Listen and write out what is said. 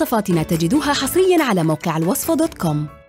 وصفاتنا تجدوها حصريا على موقع الوصفة دوت كوم.